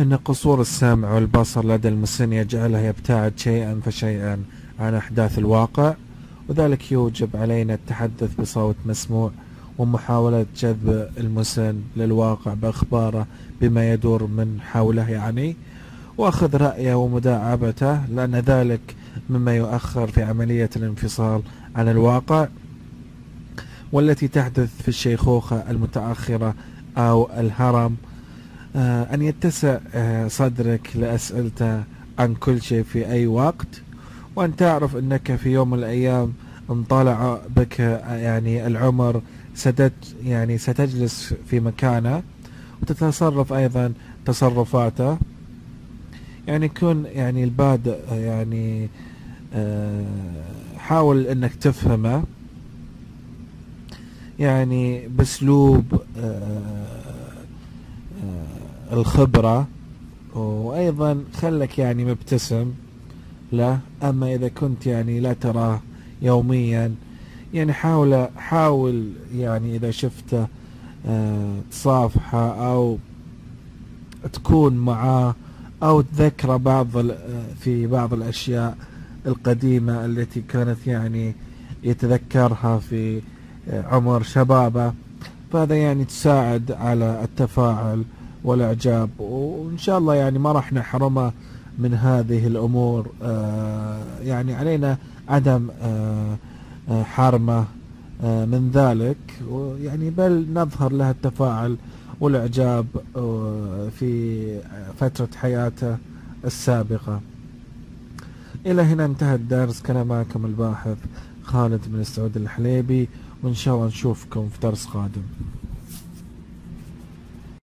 أن قصور السمع والبصر لدى المسن يجعله يبتعد شيئا فشيئا عن أحداث الواقع وذلك يوجب علينا التحدث بصوت مسموع ومحاولة جذب المسن للواقع بأخباره بما يدور من حوله يعني. وأخذ رأيه ومداعبته لأن ذلك مما يؤخر في عملية الانفصال عن الواقع والتي تحدث في الشيخوخة المتأخرة أو الهرم. أن يتسع آه، صدرك لأسئلته عن كل شيء في أي وقت وأن تعرف أنك في يوم من الأيام انطلع بك آه، يعني العمر ستت يعني ستجلس في مكانه وتتصرف أيضا تصرفاته. يعني كن يعني البادئ يعني حاول أنك تفهمه. يعني بأسلوب الخبرة وأيضا خلك يعني مبتسم. له أما إذا كنت يعني لا تراه يوميا يعني حاول حاول يعني إذا شفته آه، تصافحه أو تكون معاه أو تذكره بعض في بعض الأشياء القديمة التي كانت يعني يتذكرها في آه، عمر شبابه. فهذا يعني تساعد على التفاعل. والإعجاب. وإن شاء الله يعني ما راح نحرمه من هذه الأمور. آه، يعني علينا عدم آه، آه، حرمه من ذلك. يعني بل نظهر له التفاعل والإعجاب في فترة حياته السابقة. إلى هنا انتهى الدرس. كان معكم الباحث خالد بن سعود الحليبي. وإن شاء الله نشوفكم في درس قادم.